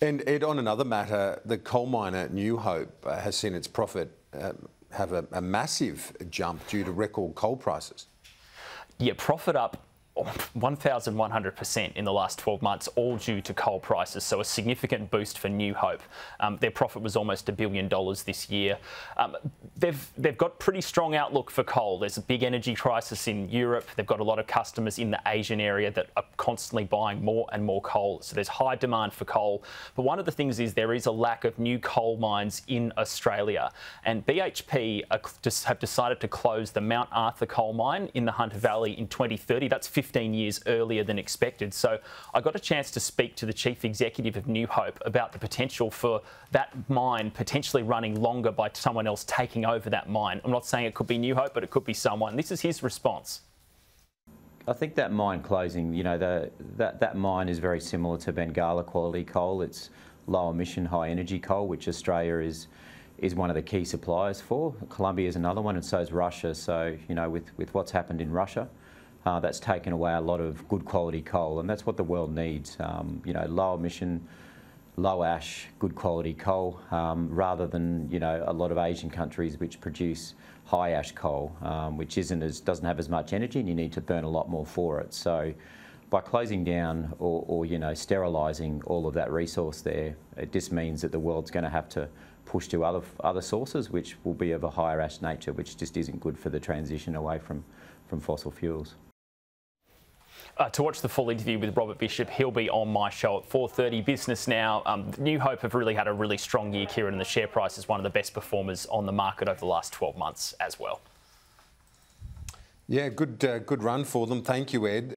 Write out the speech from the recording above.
And Ed, on another matter, the coal miner New Hope uh, has seen its profit uh, have a, a massive jump due to record coal prices. Yeah, profit up 1,100% in the last 12 months, all due to coal prices. So a significant boost for New Hope. Um, their profit was almost a billion dollars this year. Um, they've they've got pretty strong outlook for coal. There's a big energy crisis in Europe. They've got a lot of customers in the Asian area that are constantly buying more and more coal. So there's high demand for coal. But one of the things is there is a lack of new coal mines in Australia. And BHP just have decided to close the Mount Arthur coal mine in the Hunter Valley in 2030. That's 50 15 years earlier than expected. So I got a chance to speak to the chief executive of New Hope about the potential for that mine potentially running longer by someone else taking over that mine. I'm not saying it could be New Hope, but it could be someone. This is his response. I think that mine closing, you know, the, that, that mine is very similar to Bengalla quality coal. It's low emission, high energy coal, which Australia is is one of the key suppliers for. Colombia is another one, and so is Russia. So, you know, with, with what's happened in Russia, uh, that's taken away a lot of good quality coal, and that's what the world needs. Um, you know, low emission, low ash, good quality coal, um, rather than you know a lot of Asian countries which produce high ash coal, um, which isn't as doesn't have as much energy, and you need to burn a lot more for it. So. By closing down or, or you know sterilising all of that resource there, it just means that the world's going to have to push to other other sources, which will be of a higher ash nature, which just isn't good for the transition away from from fossil fuels. Uh, to watch the full interview with Robert Bishop, he'll be on my show at 4.30 Business Now. Um, New Hope have really had a really strong year, Kieran, and the share price is one of the best performers on the market over the last 12 months as well. Yeah, good, uh, good run for them. Thank you, Ed.